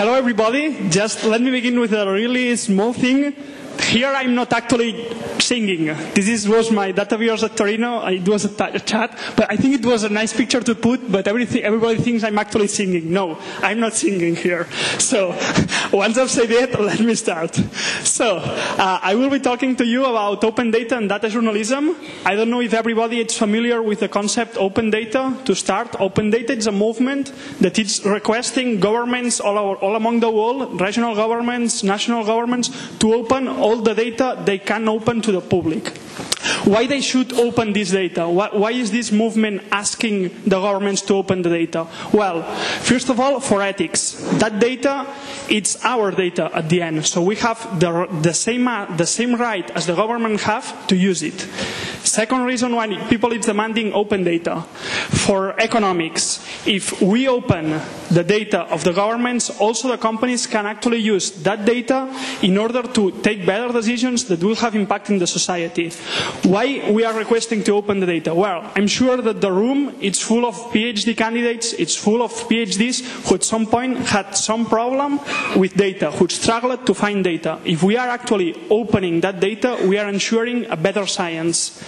hello everybody. Just let me begin with a really small thing. Here I'm not actually singing. This is, was my DataBeers at Torino. It was a, chat, but I think it was a nice picture to put. But everything, everybody thinks I'm actually singing. No, I'm not singing here. So once I've said it, let me start. So uh, I will be talking to you about open data and data journalism. I don't know if everybody is familiar with the concept open data. To start, open data is a movement that is requesting governments all, over, all among the world, regional governments, national governments, to open all the data they can open to the public. Why they should open this data? Why, is this movement asking the governments to open the data? Well, first of all, for ethics. That data, it's our data at the end. So we have the, the, same, uh, the same right as the government have to use it. Second reason why people is demanding open data. For economics, if we open the data of the governments, also the companies can actually use that data in order to take better decisions that will have impact in the society. Why we are requesting to open the data? Well, I'm sure that the room is full of PhD candidates, it's full of PhDs who at some point had some problem with data, who struggled to find data. If we are actually opening that data, we are ensuring a better science.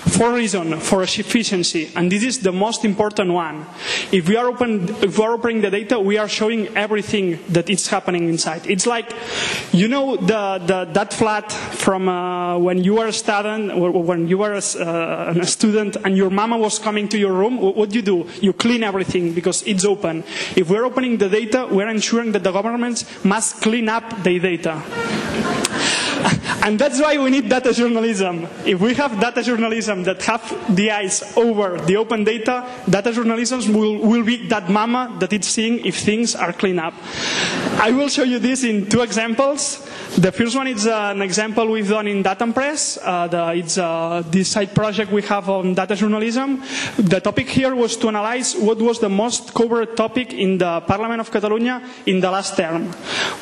For reason, for efficiency, and this is the most important one. If we are open, if we are opening the data, we are showing everything that is happening inside. It's like, you know, the, the that flat from uh, when you were a student, when you were a, uh, a student, and your mama was coming to your room. What do you do? You clean everything because it's open. If we're opening the data, we're ensuring that the governments must clean up their data. And that's why we need data journalism. If we have data journalism that have the eyes over the open data, data journalism will, will be that mama that it's seeing if things are clean up. I will show you this in two examples. The first one is uh, an example we've done in DataMpress. Uh, the, it's uh, this side project we have on data journalism. The topic here was to analyze what was the most covered topic in the Parliament of Catalonia in the last term.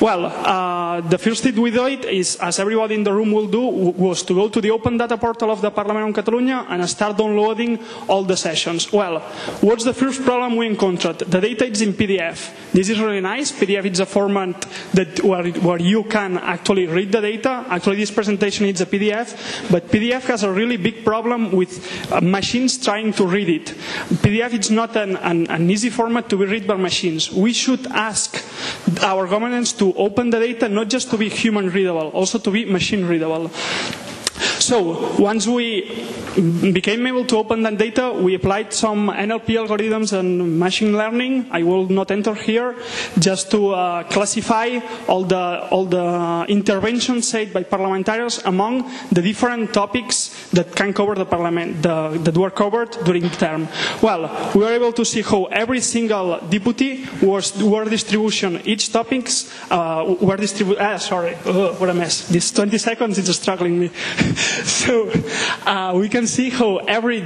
Well, uh, the first thing we did is, as everybody in the room will do, was to go to the open data portal of the Parliament of Catalonia and start downloading all the sessions. Well, what's the first problem we encountered? The data is in PDF. This is really nice. PDF is a format that where, where you can actually read the data. Actually, this presentation is a PDF, but PDF has a really big problem with uh, machines trying to read it. PDF is not an, an, an easy format to be read by machines. We should ask our governance to open the data not just to be human readable, also to be machine readable. So once we became able to open that data, we applied some NLP algorithms and machine learning. I will not enter here, just to uh, classify all the all the interventions said by parliamentarians among the different topics that can cover the parliament the, that were covered during the term. Well, we were able to see how every single deputy was were distribution each topics uh, were distributed. Ah, sorry, oh, what a mess. This 20 seconds is struggling me. so uh, we can see how every,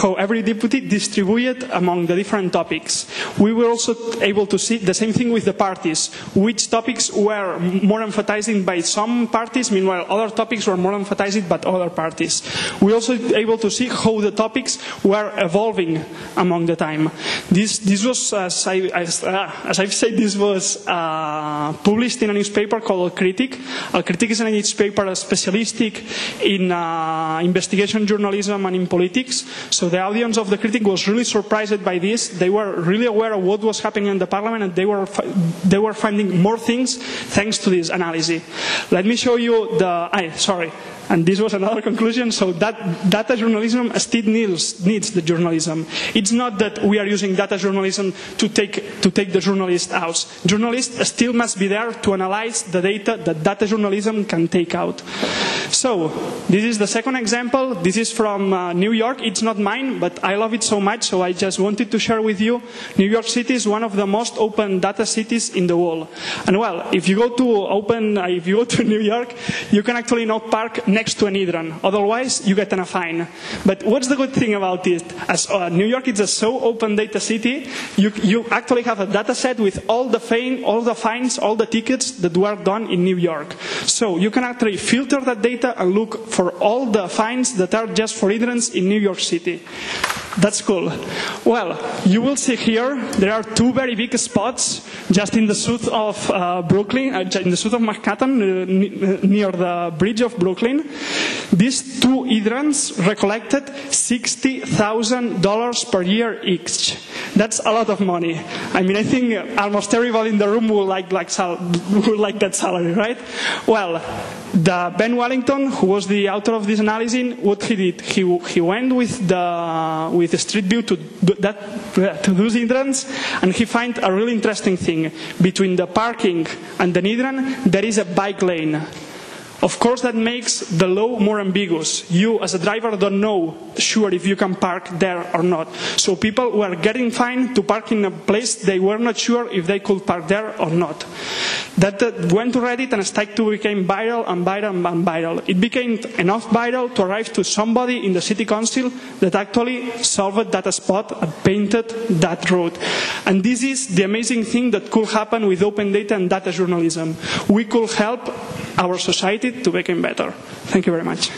how every deputy distributed among the different topics. We were also able to see the same thing with the parties, which topics were more emphasized by some parties, meanwhile other topics were more emphasized by other parties. We also able to see how the topics were evolving among the time. This, this was, as, I, as, uh, as I've said, this was uh, published in a newspaper called Critic. A Critic is a newspaper specialistic in uh, investigation journalism and in politics. So the audience of the critic was really surprised by this. They were really aware of what was happening in the parliament and they were, they were finding more things thanks to this analysis. Let me show you the, I, sorry, and this was another conclusion. So that data journalism still needs, needs the journalism. It's not that we are using data journalism to take, to take the journalist out. Journalists still must be there to analyze the data that data journalism can take out. So this is the second example. This is from uh, New York. It's not mine, but I love it so much, so I just wanted to share with you. New York City is one of the most open data cities in the world. And well, if you go to open, uh, if you go to New York, you can actually not park next to an hydran. Otherwise, you get a fine. But what's the good thing about it? As uh, New York is a so open data city, you, you actually have a data set with all the fine, all the fines, all the tickets that were done in New York. So you can actually filter that data and look for all the fines that are just for hydrants in New York City. That's cool. Well, you will see here there are two very big spots just in the south of uh, Brooklyn, uh, in the south of Manhattan, uh, near the bridge of Brooklyn. These two hydrants recollected $60,000 per year each. That's a lot of money. I mean, I think almost everybody in the room like, like, would like that salary, right? Well, the Ben Wellington, who was the author of this analysis, what he did, he, he went with the with Street View to that to those hydrants, and he find a really interesting thing between the parking and the hydrant. There is a bike lane. Of course, that makes the law more ambiguous. You, as a driver, don't know sure if you can park there or not. So people were getting fined to park in a place they were not sure if they could park there or not. That uh, went to Reddit and Stike 2 became viral and viral and viral. It became enough viral to arrive to somebody in the city council that actually solved that spot and painted that road. And this is the amazing thing that could happen with open data and data journalism. We could help our society to become better. Thank you very much.